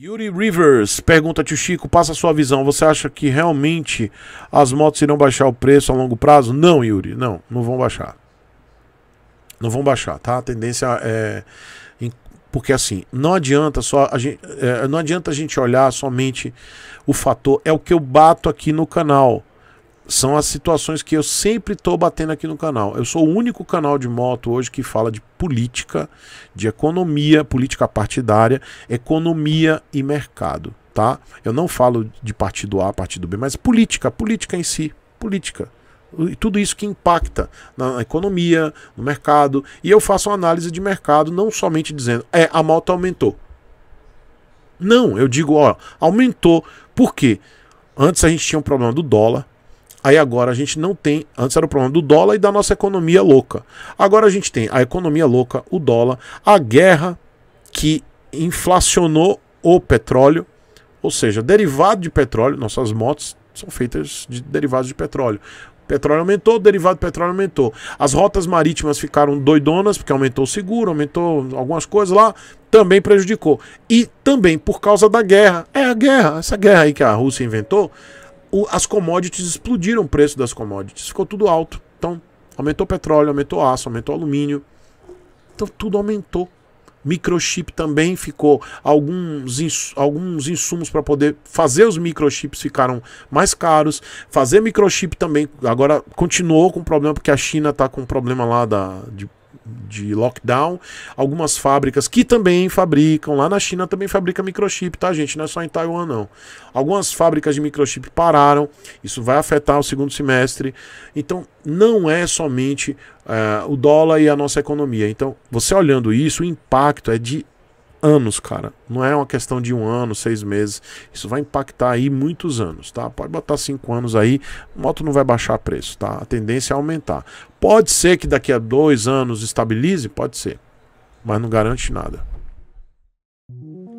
Yuri Rivers pergunta tio Chico, passa a sua visão. Você acha que realmente as motos irão baixar o preço a longo prazo? Não, Yuri, não, não vão baixar. Não vão baixar, tá? A tendência é porque assim, não adianta só a gente, é, não adianta a gente olhar somente o fator, é o que eu bato aqui no canal. São as situações que eu sempre estou batendo aqui no canal. Eu sou o único canal de moto hoje que fala de política, de economia, política partidária, economia e mercado, tá? Eu não falo de partido A, partido B, mas política, política em si, política e tudo isso que impacta na economia, no mercado. E eu faço uma análise de mercado, não somente dizendo, é, a moto aumentou. Não, eu digo, ó, aumentou. Por quê? Antes a gente tinha um problema do dólar, aí agora a gente não tem. Antes era o problema do dólar e da nossa economia louca. Agora a gente tem a economia louca, o dólar, a guerra que inflacionou o petróleo, ou seja, derivado de petróleo, nossas motos são feitas de derivados de petróleo. Petróleo aumentou, derivado de petróleo aumentou. As rotas marítimas ficaram doidonas, porque aumentou o seguro, aumentou algumas coisas lá, também prejudicou. E também por causa da guerra. É a guerra, essa guerra aí que a Rússia inventou, o, as commodities explodiram o preço das commodities, ficou tudo alto. Então, aumentou petróleo, aumentou aço, aumentou alumínio. Então, tudo aumentou. Microchip também ficou. Alguns, ins alguns insumos para poder fazer os microchips ficaram mais caros. Fazer microchip também agora continuou com problema, porque a China está com problema lá da, de de lockdown. Algumas fábricas que também fabricam, lá na China também fabrica microchip, tá, gente? Não é só em Taiwan, não. Algumas fábricas de microchip pararam, isso vai afetar o segundo semestre. Então, não é somente uh, o dólar e a nossa economia. Então, você olhando isso, o impacto é de anos, cara. Não é uma questão de um ano, seis meses. Isso vai impactar aí muitos anos, tá? Pode botar cinco anos aí, moto não vai baixar preço, tá? A tendência é aumentar. Pode ser que daqui a dois anos estabilize, pode ser, mas não garante nada.